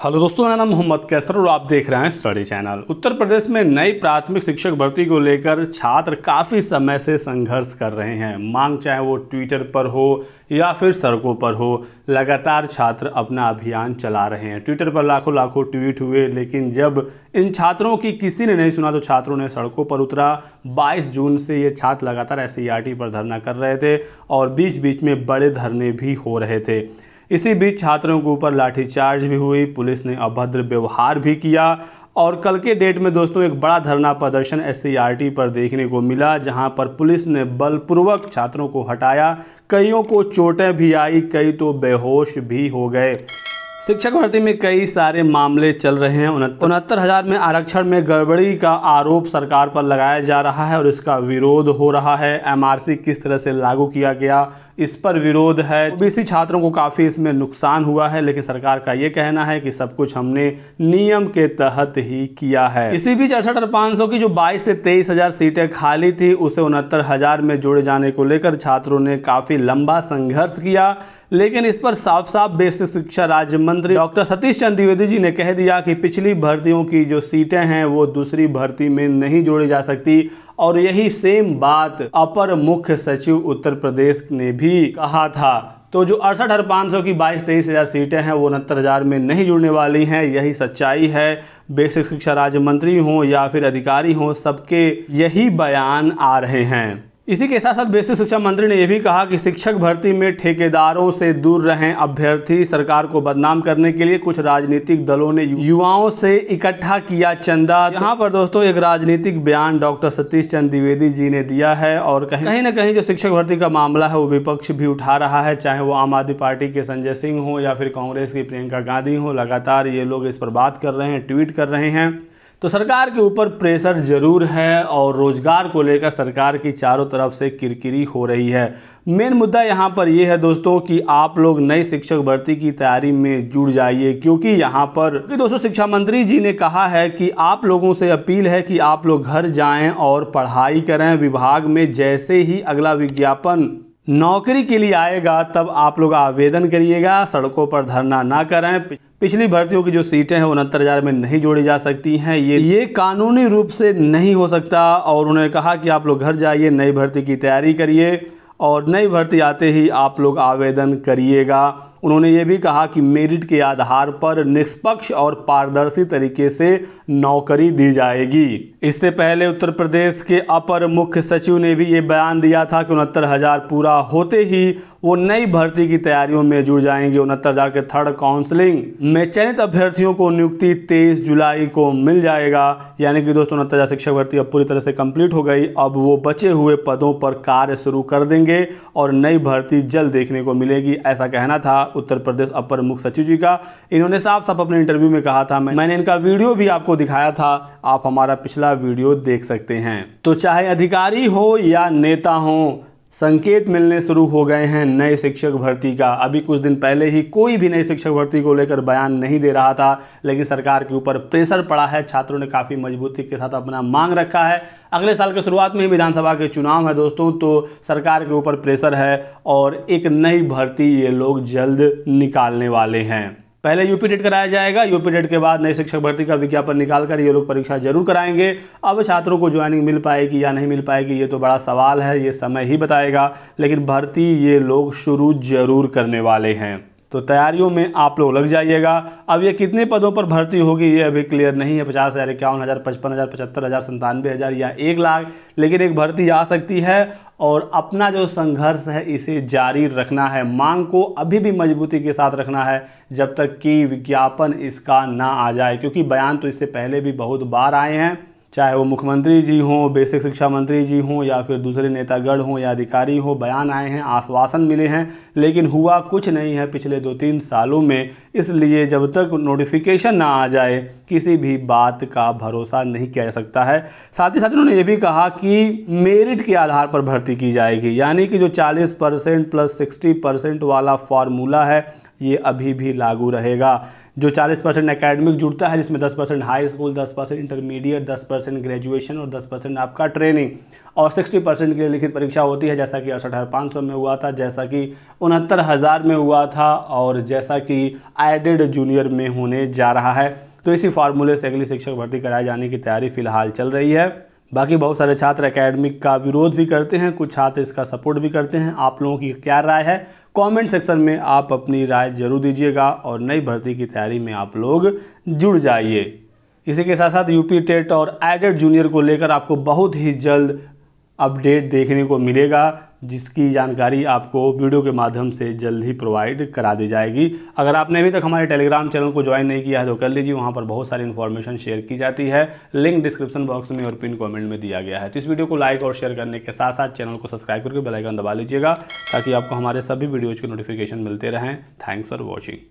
Hello दोस्तों, मेरा नाम मोहम्मद कैसर और आप देख रहे हैं स्टडी चैनल। उत्तर प्रदेश में नई प्राथमिक शिक्षक भर्ती को लेकर छात्र काफ़ी समय से संघर्ष कर रहे हैं। मांग चाहे वो ट्विटर पर हो या फिर सड़कों पर हो, लगातार छात्र अपना अभियान चला रहे हैं। ट्विटर पर लाखों लाखों ट्वीट हुए, लेकिन जब इन छात्रों की किसी ने नहीं सुना तो छात्रों ने सड़कों पर उतरा। 22 जून से ये छात्र लगातार एससीआरटी पर धरना कर रहे थे और बीच बीच में बड़े धरने भी हो रहे थे। इसी बीच छात्रों के ऊपर लाठीचार्ज भी हुई। पुलिस ने अभद्र व्यवहार भी किया और कल के डेट में दोस्तों एक बड़ा धरना प्रदर्शन एस पर देखने को मिला, जहाँ पर पुलिस ने बलपूर्वक छात्रों को हटाया। कईयों को चोटें भी आई, कई तो बेहोश भी हो गए। शिक्षक भर्ती में कई सारे मामले चल रहे हैं। उनहत्तर हज़ार में आरक्षण में गड़बड़ी का आरोप सरकार पर लगाया जा रहा है और इसका विरोध हो रहा है। एमआरसी किस तरह से लागू किया गया, इस पर विरोध है। ओबीसी छात्रों को काफ़ी इसमें नुकसान हुआ है, लेकिन सरकार का ये कहना है कि सब कुछ हमने नियम के तहत ही किया है। इसी बीच अड़सठ सौ की जो बाईस से तेईस हज़ार सीटें खाली थी, उसे उनहत्तर हज़ार में जोड़े जाने को लेकर छात्रों ने काफ़ी लंबा संघर्ष किया। लेकिन इस पर साफ़ साफ़ बेसिक शिक्षा राज्य मंत्री डॉक्टर सतीश चंद द्विवेदी जी ने कह दिया कि पिछली भर्तियों की जो सीटें हैं, वो दूसरी भर्ती में नहीं जोड़ी जा सकती। और यही सेम बात अपर मुख्य सचिव उत्तर प्रदेश ने भी कहा था। तो जो अड़सठ हज़ार पाँच सौ की बाईस, तेईस हज़ार सीटें हैं, वो उनहत्तर हज़ार में नहीं जुड़ने वाली हैं। यही सच्चाई है। बेसिक शिक्षा राज्य मंत्री हों या फिर अधिकारी हों, सबके यही बयान आ रहे हैं। इसी के साथ साथ बेसिक शिक्षा मंत्री ने यह भी कहा कि शिक्षक भर्ती में ठेकेदारों से दूर रहें अभ्यर्थी सरकार को बदनाम करने के लिए कुछ राजनीतिक दलों ने युवाओं से इकट्ठा किया चंदा। यहाँ पर दोस्तों एक राजनीतिक बयान डॉक्टर सतीश चंद द्विवेदी जी ने दिया है और कहीं कहीं ना कहीं जो शिक्षक भर्ती का मामला है वो विपक्ष भी उठा रहा है, चाहे वो आम आदमी पार्टी के संजय सिंह हो या फिर कांग्रेस की प्रियंका गांधी हो। लगातार ये लोग इस पर बात कर रहे हैं, ट्वीट कर रहे हैं। तो सरकार के ऊपर प्रेशर ज़रूर है और रोज़गार को लेकर सरकार की चारों तरफ़ से किरकिरी हो रही है। मेन मुद्दा यहाँ पर यह है दोस्तों कि आप लोग नई शिक्षक भर्ती की तैयारी में जुड़ जाइए, क्योंकि यहाँ पर दोस्तों शिक्षा मंत्री जी ने कहा है कि आप लोगों से अपील है कि आप लोग घर जाएँ और पढ़ाई करें। विभाग में जैसे ही अगला विज्ञापन नौकरी के लिए आएगा, तब आप लोग आवेदन करिएगा, सड़कों पर धरना ना करें पिछली भर्तियों की जो सीटें हैं, उनहत्तर हज़ार में नहीं जोड़ी जा सकती हैं। ये ये कानूनी रूप से नहीं हो सकता और उन्होंने कहा कि आप लोग घर जाइए, नई भर्ती की तैयारी करिए और नई भर्ती आते ही आप लोग आवेदन करिएगा। उन्होंने ये भी कहा कि मेरिट के आधार पर निष्पक्ष और पारदर्शी तरीके से नौकरी दी जाएगी। इससे पहले उत्तर प्रदेश के अपर मुख्य सचिव ने भी ये बयान दिया था कि उनहत्तर हज़ार पूरा होते ही वो नई भर्ती की तैयारियों में जुड़ जाएँगे। उनहत्तर हज़ार के थर्ड काउंसलिंग में चयनित अभ्यर्थियों को नियुक्ति तेईस जुलाई को मिल जाएगा। यानी कि दोस्तों, उनहत्तर हज़ार शिक्षक भर्ती अब पूरी तरह से कंप्लीट हो गई। अब वो बचे हुए पदों पर कार्य शुरू कर देंगे और नई भर्ती जल्द देखने को मिलेगी, ऐसा कहना था उत्तर प्रदेश अपर मुख्य सचिव जी का। इन्होंने साफ़ साफ़ अपने इंटरव्यू में कहा था। मैंने इनका वीडियो भी आपको दिखाया था, आप हमारा पिछला वीडियो देख सकते हैं। तो चाहे अधिकारी हो या नेता हो, संकेत मिलने शुरू हो गए हैं नए शिक्षक भर्ती का। अभी कुछ दिन पहले ही कोई भी नई शिक्षक भर्ती को लेकर बयान नहीं दे रहा था, लेकिन सरकार के ऊपर प्रेशर पड़ा है। छात्रों ने काफ़ी मजबूती के साथ अपना मांग रखा है। अगले साल के शुरुआत में ही विधानसभा के चुनाव है दोस्तों तो सरकार के ऊपर प्रेशर है और एक नई भर्ती ये लोग जल्द निकालने वाले हैं। पहले यूपी डेट कराया जाएगा। यूपी डेट के बाद नई शिक्षक भर्ती का विज्ञापन निकाल कर ये लोग परीक्षा ज़रूर कराएँगे। अब छात्रों को ज्वाइनिंग मिल पाएगी या नहीं मिल पाएगी, ये तो बड़ा सवाल है, ये समय ही बताएगा। लेकिन भर्ती ये लोग शुरू ज़रूर करने वाले हैं। तो तैयारियों में आप लोग लग जाइएगा। अब ये कितने पदों पर भर्ती होगी ये अभी क्लियर नहीं है, पचास हज़ार, इक्यावन हज़ार, पचपन हज़ार, पचहत्तर हज़ार संतानवे हज़ार या एक लाख, लेकिन एक भर्ती आ सकती है और अपना जो संघर्ष है इसे जारी रखना है। मांग को अभी भी मजबूती के साथ रखना है जब तक कि विज्ञापन इसका ना आ जाए, क्योंकि बयान तो इससे पहले भी बहुत बार आए हैं। चाहे वो मुख्यमंत्री जी हों, बेसिक शिक्षा मंत्री जी हों, या फिर दूसरे नेतागढ़ हों या अधिकारी हों, बयान आए हैं, आश्वासन मिले हैं, लेकिन हुआ कुछ नहीं है पिछले दो तीन सालों में। इसलिए जब तक नोटिफिकेशन ना आ जाए, किसी भी बात का भरोसा नहीं किया जा सकता है। साथ ही साथ उन्होंने ये भी कहा कि मेरिट के आधार पर भर्ती की जाएगी। यानी कि जो 40 परसेंट प्लस 60 परसेंट वाला फॉर्मूला है ये अभी भी लागू रहेगा। जो 40 परसेंट अकेडमिक जुड़ता है, जिसमें 10 percent high school 10 percent intermediate 10 percent graduation और 10 परसेंट आपका ट्रेनिंग और 60 परसेंट के लिए लिखित परीक्षा होती है, जैसा कि अड़सठ हज़ार पाँच सौ में हुआ था, जैसा कि उनहत्तर हज़ार में हुआ था और जैसा कि एडेड जूनियर में होने जा रहा है। तो इसी फार्मूले से अगली शिक्षक भर्ती कराए जाने की तैयारी फ़िलहाल चल रही है। बाकी बहुत सारे छात्र एकेडमिक का विरोध भी करते हैं, कुछ छात्र इसका सपोर्ट भी करते हैं। आप लोगों की क्या राय है? कमेंट सेक्शन में आप अपनी राय ज़रूर दीजिएगा और नई भर्ती की तैयारी में आप लोग जुड़ जाइए। इसी के साथ साथ यूपी टेट और एडेड जूनियर को लेकर आपको बहुत ही जल्द अपडेट देखने को मिलेगा। जिसकी जानकारी आपको वीडियो के माध्यम से जल्द ही प्रोवाइड करा दी जाएगी। अगर आपने अभी तक हमारे टेलीग्राम चैनल को ज्वाइन नहीं किया है तो कर लीजिए, वहाँ पर बहुत सारी इन्फॉर्मेशन शेयर की जाती है। लिंक डिस्क्रिप्शन बॉक्स में और पिन कमेंट में दिया गया है। तो इस वीडियो को लाइक और शेयर करने के साथ साथ चैनल को सब्सक्राइब करके बेलाइकन दबा लीजिएगा, ताकि आपको हमारे सभी वीडियोज़ के नोटिफिकेशन मिलते रहें। Thanks for watching